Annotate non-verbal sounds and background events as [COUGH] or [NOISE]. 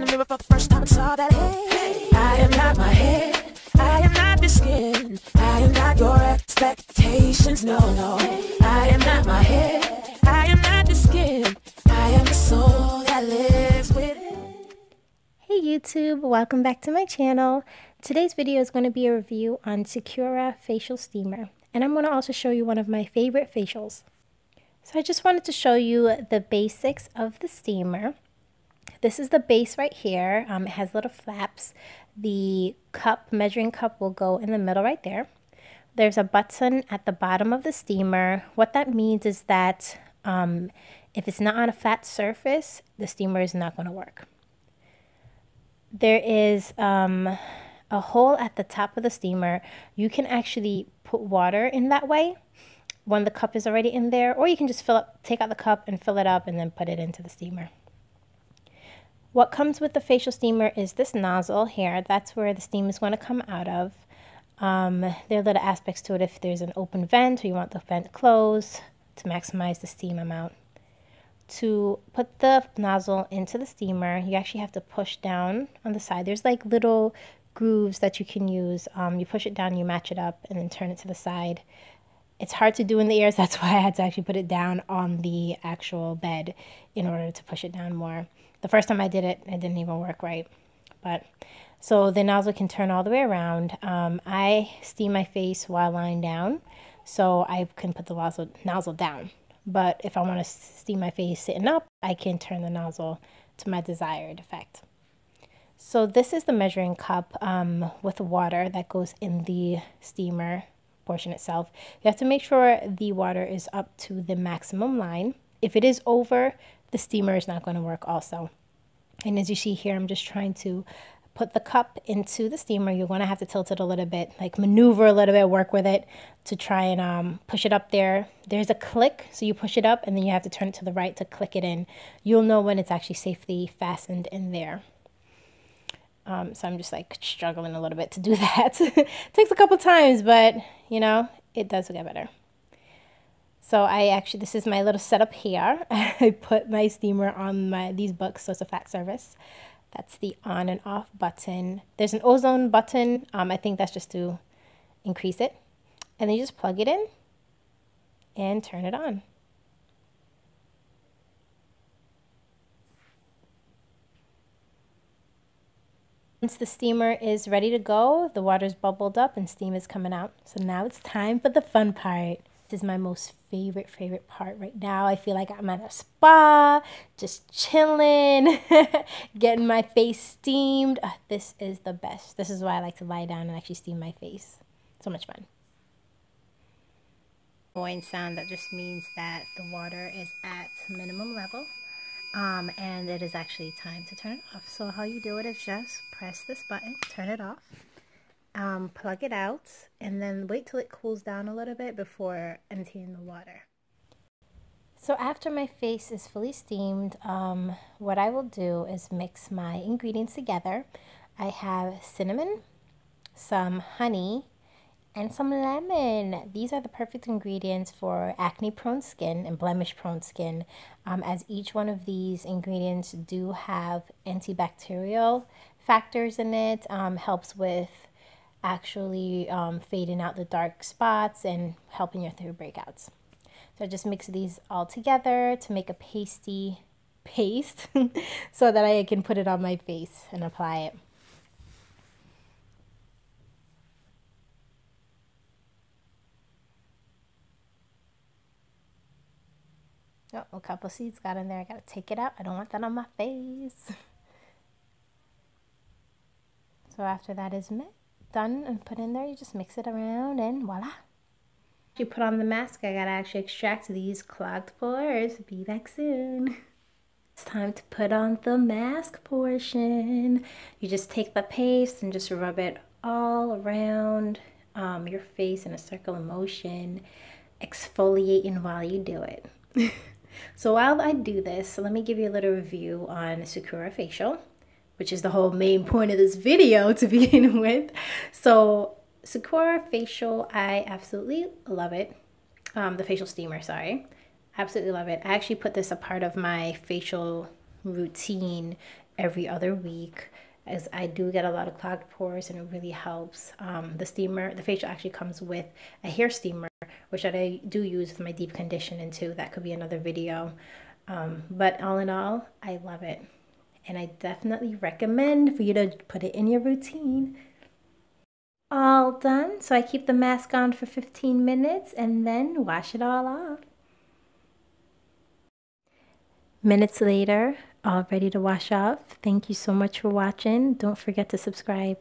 in the mirror for the first time and saw that, hey, I am not my head. I am not the skin. I am not your expectations. No, no. I am not my head. I am not the skin. I am the soul that lives within. Hey YouTube, welcome back to my channel. Today's video is going to be a review on Secura Facial Steamer. And I'm going to also show you one of my favorite facials. So I just wanted to show you the basics of the steamer. This is the base right here. Um, it has little flaps. The cup, measuring cup will go in the middle right there. There's a button at the bottom of the steamer. What that means is that um, if it's not on a flat surface, the steamer is not going to work. There is um, a hole at the top of the steamer. You can actually put water in that way when the cup is already in there, or you can just fill up, take out the cup and fill it up and then put it into the steamer. What comes with the facial steamer is this nozzle here. That's where the steam is going to come out of. Um, there are little aspects to it if there's an open vent or you want the vent closed to maximize the steam amount. To put the nozzle into the steamer, you actually have to push down on the side. There's like little grooves that you can use. Um, you push it down, you match it up, and then turn it to the side it's hard to do in the ears. [LAUGHS] That's why I had to actually put it down on the actual bed in order to push it down more. The first time I did it, it didn't even work right. But so the nozzle can turn all the way around. Um, I steam my face while lying down, so I can put the nozzle, nozzle down. But if I want to steam my face sitting up, I can turn the nozzle to my desired effect. So this is the measuring cup um, with water that goes in the steamer portion itself. You have to make sure the water is up to the maximum line. If it is over, the steamer is not going to work also. And as you see here, I'm just trying to put the cup into the steamer. You're going to have to tilt it a little bit, like maneuver a little bit, work with it to try and um, push it up there. There's a click, so you push it up and then you have to turn it to the right to click it in. You'll know when it's actually safely fastened in there. Um, so I'm just like struggling a little bit to do [LAUGHS] that. takes a couple times, but you know, it does get better. So I actually, this is my little setup here. [LAUGHS] I put my steamer on my these books, so it's a flat surface. That's the on and off button. There's an ozone button. Um, I think that's just to increase it. And then you just plug it in and turn it on. Once the steamer is ready to go, the water's bubbled up and steam is coming out. So now it's time for the fun part. This is my most favorite, favorite part right now. I feel like I'm at a spa, just chilling, [LAUGHS] getting my face steamed. Uh, this is the best. This is why I like to lie down and actually steam my face. So much fun. Boing sound, that just means that the water is at minimum level um, and it is actually time to turn it off. So how you do it is just press this button, turn it off, um, plug it out, and then wait till it cools down a little bit before emptying the water. So after my face is fully steamed, um, what I will do is mix my ingredients together. I have cinnamon, some honey, and some lemon. These are the perfect ingredients for acne prone skin and blemish prone skin um, as each one of these ingredients do have antibacterial factors in it, um, helps with actually um, fading out the dark spots and helping your through breakouts. So I just mix these all together to make a pasty paste [LAUGHS] so that I can put it on my face and apply it. Oh, a couple seeds got in there. I gotta take it out. I don't want that on my face. [LAUGHS] So after that is done and put in there, you just mix it around and voila. You put on the mask, I gotta actually extract these clogged pores. Be back soon. [LAUGHS] It's time to put on the mask portion. You just take the paste and just rub it all around um, your face in a circular motion, exfoliating while you do it. [LAUGHS] So while I do this, let me give you a little review on Secura Facial, which is the whole main point of this video to [LAUGHS] begin with. So Secura Facial, I absolutely love it. Um, the facial steamer, sorry. Absolutely love it. I actually put this a part of my facial routine every other week as I do get a lot of clogged pores and it really helps. Um, the steamer, the facial actually comes with a hair steamer, which I do use with my deep conditioning too. That could be another video. Um, but all in all, I love it. And I definitely recommend for you to put it in your routine. All done. So I keep the mask on for 15 minutes and then wash it all off. Minutes later, all ready to wash off. Thank you so much for watching. Don't forget to subscribe.